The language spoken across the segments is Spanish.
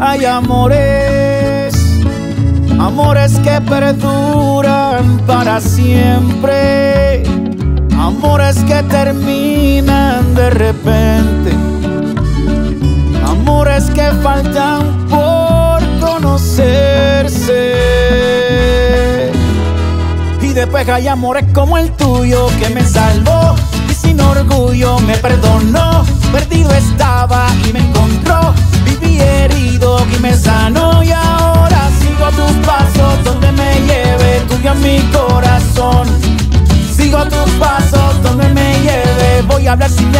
Hay amores, amores que perduran para siempre, amores que terminan de repente, amores que faltan por conocerse. Y después hay amores como el tuyo que me salvó y sin orgullo me perdonó. Perdido estaba y me encontró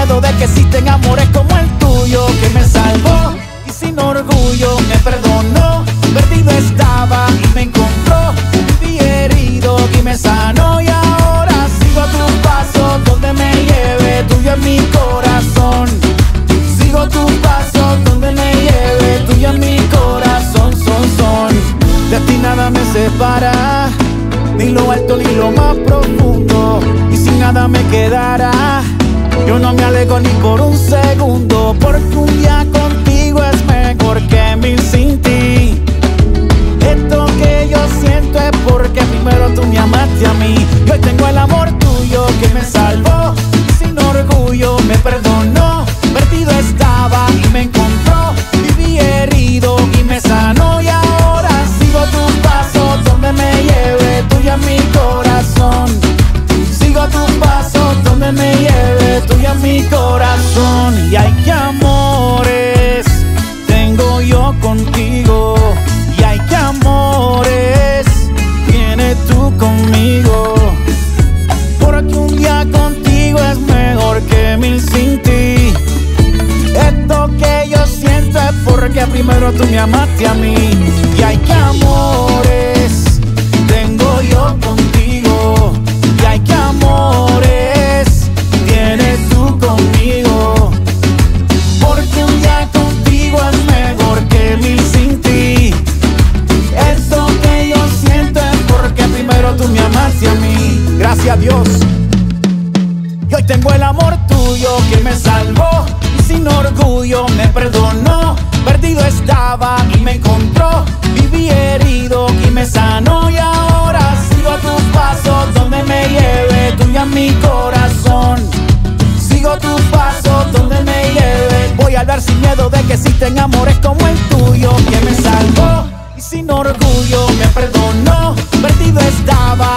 a sin de que existen amores como el tuyo que me salvó y sin orgullo me perdonó. Perdido estaba y me encontró. Viví herido y me sanó y ahora sigo tus pasos donde me lleve tuyo en mi corazón. Sigo tus pasos donde me lleve, tuyo en mi corazón son, son. De ti nada me separa, ni lo alto ni lo más profundo. Y si nada me quedará, yo no me alego ni por un segundo. Porque un día contigo es mejor que mil sin ti. Esto que yo siento es porque primero tú me amaste a mí. Y hoy tengo el amor tuyo que me salvó. Y hay que amores, tengo yo contigo. Y hay que amores, tienes tú conmigo. Porque un día contigo es mejor que mil sin ti. Esto que yo siento es porque primero tú me amaste a mí. Y hay que amores, tú me amaste a mí. Gracias a Dios. Y hoy tengo el amor tuyo que me salvó y sin orgullo me perdonó. Perdido estaba y me encontró. Viví herido y me sanó y ahora sigo tus pasos donde me lleve tuya mi corazón. Sigo tus pasos donde me lleve. Voy a hablar sin miedo de que existen amores como el tuyo que me salvó y sin orgullo me perdonó vivo estaba